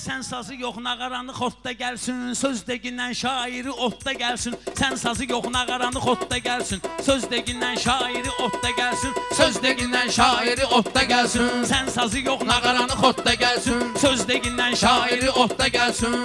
Sən sazı yox nağaranı xotda gəlsin, söz degindən şairi otda gəlsin. Sən sazı yox nağaranı xotda gəlsin, söz degindən şairi otda gəlsin. Söz degindən şairi otda gəlsin. Sən sazı yox nağaranı xotda gəlsin, söz degindən şairi otda gəlsin.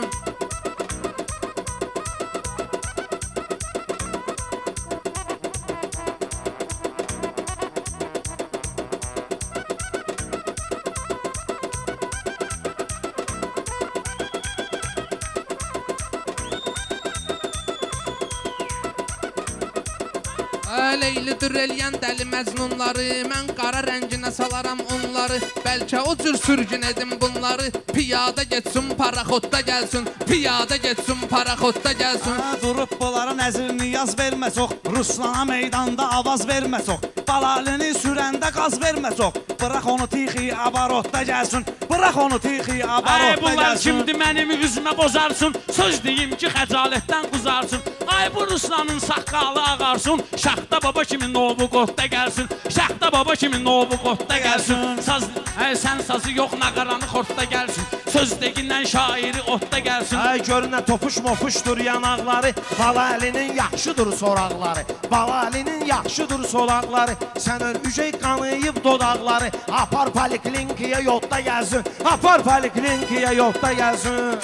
Leylidir eləyən dəli məzlunları Mən qara rənginə salaram onları. Bəlkə o cür sürgün edim bunları. Piyada getsin, paraxotda gəlsin. Piyada getsin, paraxotda gəlsin. Durub bunlara nəzir niyaz vermə çox Ruslana meydanda avaz vermə çox Balalini sürəndə qaz vermə çox. Bırax onu tixi abarotda gəlsin. Bırax onu tixi Ay abarotda bunlar gəlsin. kimdir mənim üzümə bozarsın? Söz deyim ki xəcalətdən quzarsın. Ay bu Ruslanın saqqalı ağarsın. Şaxta baba kimi novu qotda gəlsin. Şaxta baba kimi novu qotda gəlsin. Saz, ay sən sazı yox nağaranı xortda gəlsin Söz degindən şairi otda gəlsin. Ay görünə topuş mopuşdur yanaqları. Bala əlinin yaxşıdır soraqları. Bala əlinin yaxşıdır solaqları Sən ön ücey qanıyıb dodaqları. Apar poliklinkiyə yolda gəlsin. Apar poliklinkiyə yolda gəlsin.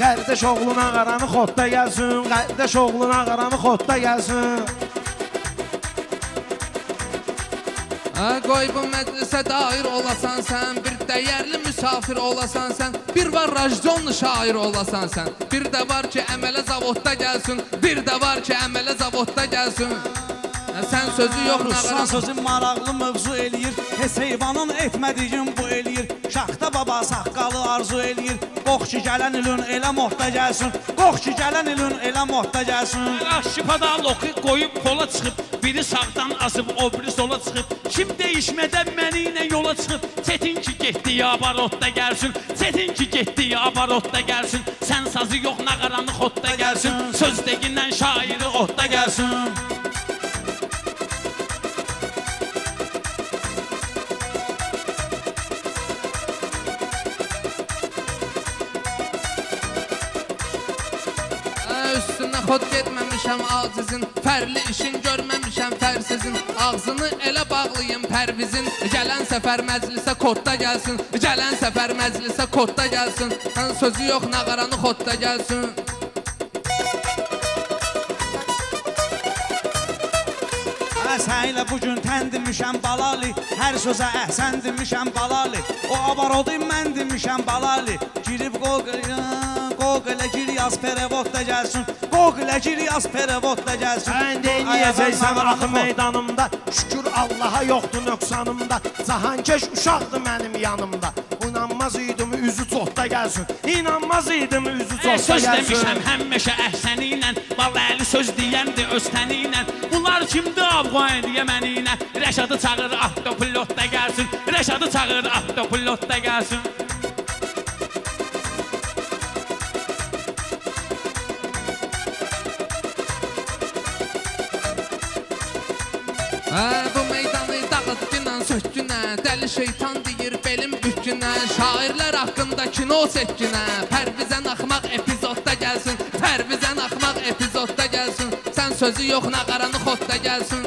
Qardaş oğluna qaranı xotda gəlsin. Qardaş oğluna qaranı xotda gəlsin qoy bu məclisə dair olasan sən Bir dəyərli müsafir olasan sən Bir var rajjonlu şair olasan sən Bir də var ki, əmələ zavodda gəlsin Bir də var ki, əmələ zavodda gəlsin Sən sözü yox Ruslan nağaran sözü maraqlı mövzu eləyir. Heç heyvanın etmədiyin bu eləyir. Şaxta baba saqqalı arzu eləyir. Qox ki gələn ilin elə modda gəlsin. Qox ki gələn ilin elə modda gəlsin. Şipada loxu qoyub kola çıxıb. Biri sağdan asıb, o biri sola çıxıb. Kim değişmədən məni ilə yola çıxıb? Çetin ki getdi ya barotda gəlsin. Çetin ki getdi ya barotda gəlsin. Sən sazı yox nağaranı xotda gəlsin. Söz degindən şairi otda gəlsin xod getməmişəm acizin Fərli işin görməmişəm fərsizin Ağzını elə bağlayım pərvizin Gələn səfər məclisə kodda gəlsin. Gələn səfər məclisə kodda gəlsin Sən sözü yox nağaranı xodda gəlsin. Sən ilə bu gün tən demişəm balali Hər sözə əhsən demişəm balali. O abarodu mən demişəm balali. Girib qoqıya Qoqılə gir yaz perevodda gəlsin Qoqılə gir yaz perevodda gəlsin Sən deyəcəksən axı meydanımda? Şükür Allaha yoxdur nöqsanımda. Cahankeş uşaqdır mənim yanımda. İnanmaz idim üzü çoxda gəlsin. İnanmaz idim üzü çoxda söz demişəm gəlsin həmişə əhsəni ilə Vallahi söz deyəndi öz təni ilə Bunlar kimdir Afqan deyə məni ilə Rəşadı çağır avtopilotda gəlsin. Rəşadı çağır avtopilotda gəlsin dağıt günən sök günə Dəli şeytan deyir belim bükünə. Şairlər haqqında kino çəkkinə Pərvizən axmaq epizodda gəlsin. Pərvizən axmaq epizodda gəlsin. Sən sözü yox nağaranı xodda gəlsin.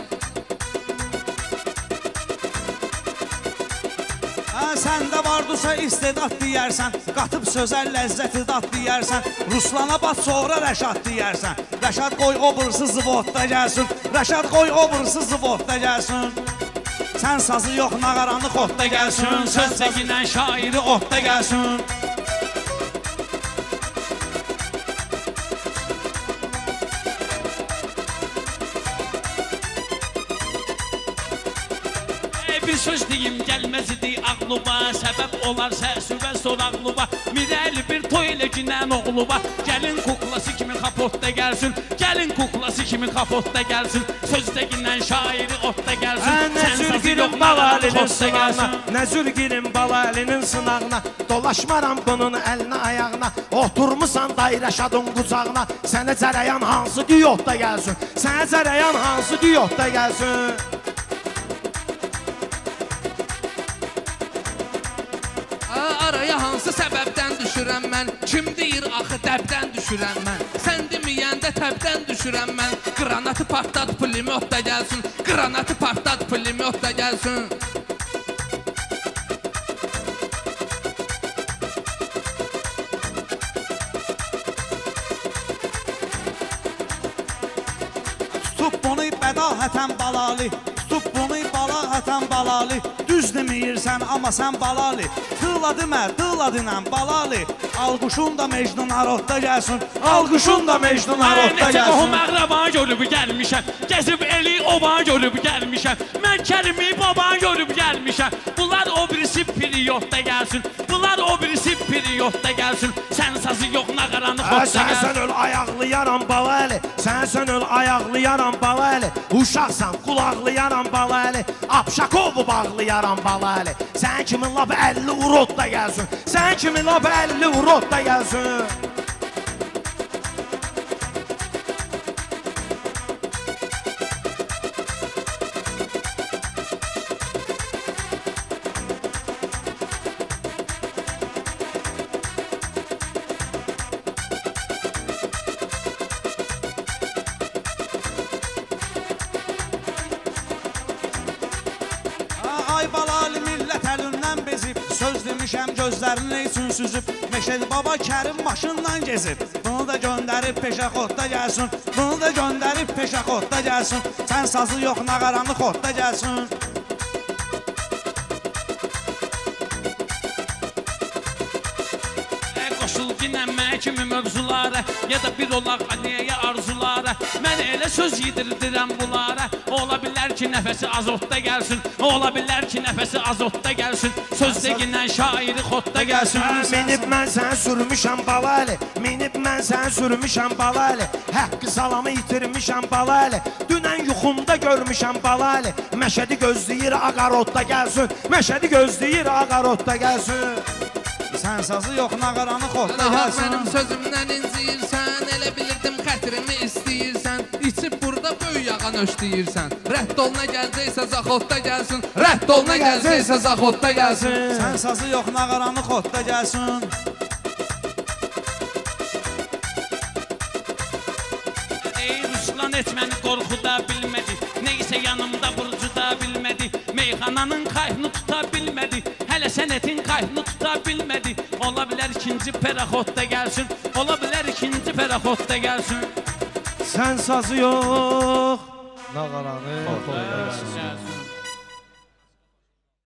Səndə vardısa istedad deyərsən Qatıb sözə ləzzəti dad deyərsən. Ruslana bax sonra Rəşad deyərsən. Rəşad qoy o bırsı zıvodda gəlsin. Rəşad qoy o bırsı zıvodda gəlsin Sən sazı yox nağaranı xotda gəlsin Söz degindən şairi otda gəlsin Bir söz deyim gəlməz idi ağlıma Səbəb olar səsüvə soraqlıva Mirəli bir toy elə ginən oğluva Gəlin kuklası kimi kapotda gəlsin Gəlin kuklası kimi kapotda gəlsin Söz degindən şairi otda gəlsin yox bala nağaranı əlinin xotda sınağına Nə zürgünüm bala əlinin sınağına Dolaşmaram bunun əlinə ayağına Oturmusan dairə şadın qucağına Sənə cərəyan hansı diyotda gəlsin Sənə cərəyan hansı diyotda gəlsin Hansı səbəbdən düşürəm mən? Kim deyir axı dəbdən düşürəm mən? Sən deməyəndə təbdən düşürəm mən. Qranatı partlat, pulemyot da gəlsin. Qranatı partlat, pulemyot da gəlsin. Tutub bunu bədahətən balali Tutub bunu balahətən balali Düz deməyirsən amma sən balali. Tığla demə, tığla dinən balali. Alquşun da Mecnun Arodda gəlsin. Alquşun da Mecnun Arodda Necə qohum gəlsin. Əqrabanı görüb gəlmişəm. Gəzib eli obanı görüb gəlmişəm. Mən Kərimi babanı görüb gəlmişəm. Bunlar o birisi periyodda gəlsin. Bunlar o birisi periyodda gəlsin. Sən sazı yox nağaranı Hə, xodda sən sən öl ayaqlayaram bala əli. Sən sən öl ayaqlayaram bala əli. Uşaqsan, qulaqlayaram bala əli. Apşakovu bağlayaram bala əli. Sən kimin lap 50 urot da gəlsin. Sən kimin lap 50 urot da gəlsin. Ay balali millət əlindən bezib Söz demişəm gözlərini üçün süzüb Meşədi baba Kərim maşından gezib Bunu da göndərib peşəxodda gəlsin Bunu da göndərib peşəxodda gəlsin Sən sazı yox nağaranı xodda gəlsin. Qoşul dinənməyə kimi mövzulara Ya da bir olaq aliyəyə arzulara Mən elə söz yedirdirəm bunlara Ola bilər ki, nəfəsi azotda gəlsin Ola bilər ki, nəfəsi azotda gəlsin Söz degindən şairi xodda gəlsin Hə, minib mən səni sürmüşəm bala əli. Minib mən səni sürmüşəm bala əli. Haqqı salamı itirmişəm bala əli. Dünən yuxumda görmüşəm bala əli. Məşədi gözləyir ağarodda gəlsin. Məşədi gözləyir ağarodda gəlsin. Sən sazı yox nağaranı xodda Nahaq mənim sözümdən inciyirsən, elə bilirdim xətrimi istəyirsən. İçib burada böyük yağan öşləyirsən. Rədd ol nə gələcəksə zaxodda gəlsin. Rədd ol nə gələcəksə zaxodda gəlsin. Sən sazı yox nağaranı xodda gəlsin Ey Ruslan et məni qorxuda bilmədi Neysə yanımda burcuda bilmədi Meyxananın kayfını tuta bilmədi Hələ sənətin kayfını tuta bilmədi Ola bilər ikinci peraxodda gəlsin Ola bilər ikinci peraxodda gəlsin Sən sazı yox. Nağaranı. Gəlsin.